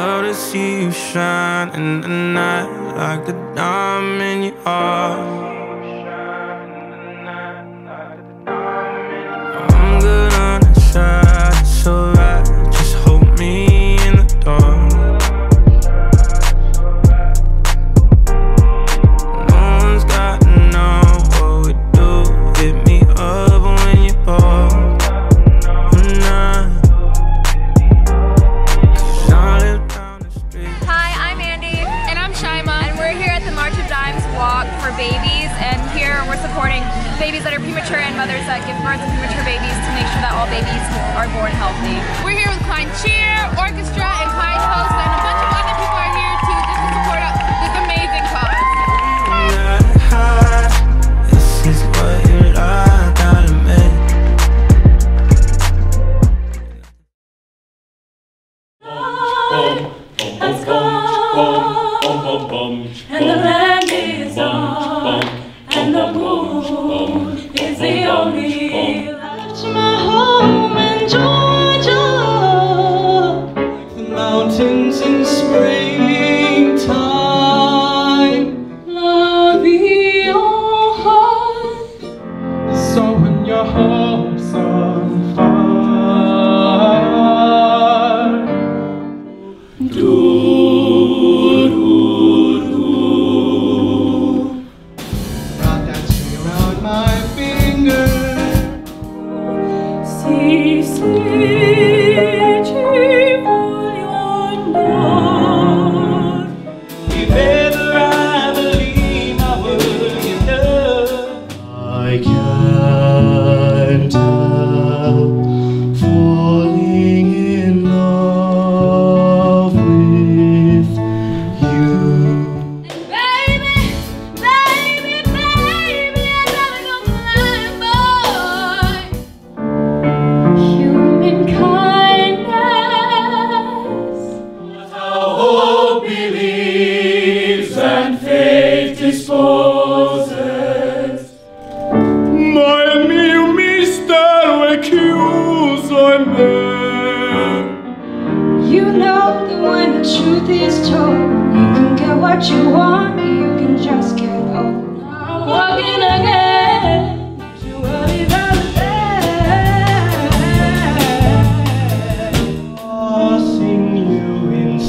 love to see you shine in the night like the diamond you are. For Babies. And here we're supporting babies that are premature and mothers that give birth to premature babies to make sure that all babies are born healthy. We're here with Klein Cheer, Orchestra, and Klein Host, and a bunch of other people are here too just to support out this amazing cause. Not high. This is what you like, gotta admit. And what you want, you can just get old. I'm walking again. You worry about that. Sing you in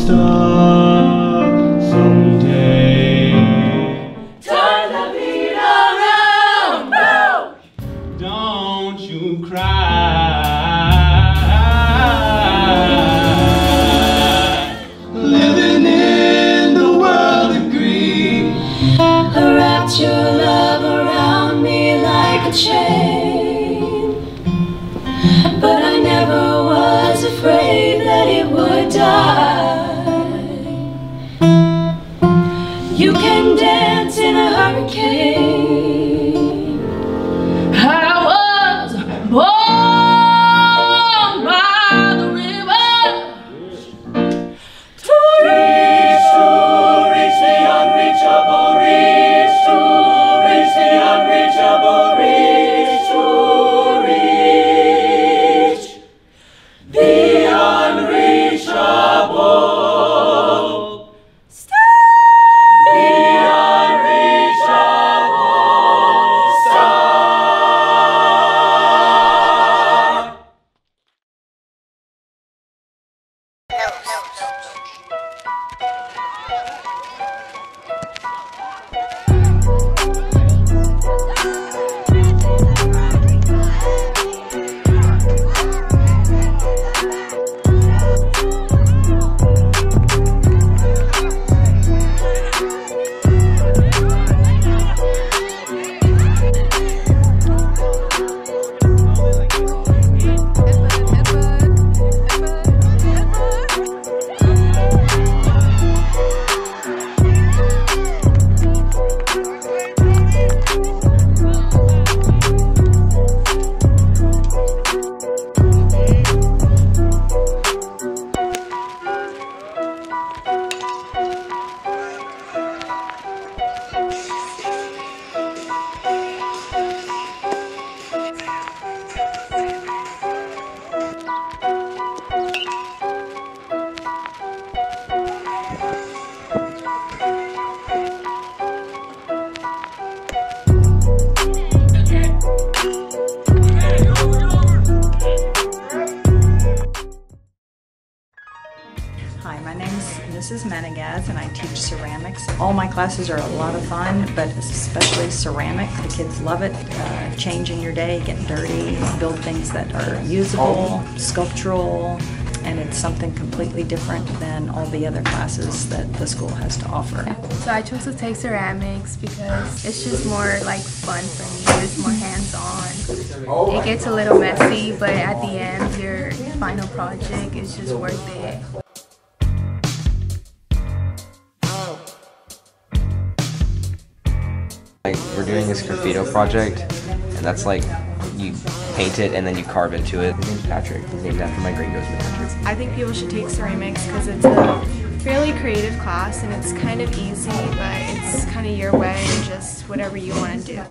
ceramics. All my classes are a lot of fun, but especially ceramics. The kids love it. Uh, changing your day, getting dirty, build things that are usable, sculptural, and it's something completely different than all the other classes that the school has to offer. So I chose to take ceramics because it's just more like fun for me. It's more hands-on. It gets a little messy, but at the end, your final project is just worth it. Like we're doing this sgraffito project, and that's like you paint it and then you carve into it. His name's Patrick. He's named after my gringos manager. I think people should take ceramics because it's a fairly creative class and it's kind of easy, but it's kind of your way and just whatever you want to do.